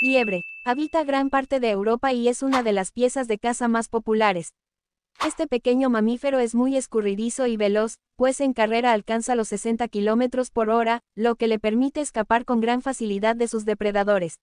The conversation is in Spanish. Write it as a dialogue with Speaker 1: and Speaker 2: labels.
Speaker 1: Liebre. Habita gran parte de Europa y es una de las piezas de caza más populares. Este pequeño mamífero es muy escurridizo y veloz, pues en carrera alcanza los 60 km por hora, lo que le permite escapar con gran facilidad de sus depredadores.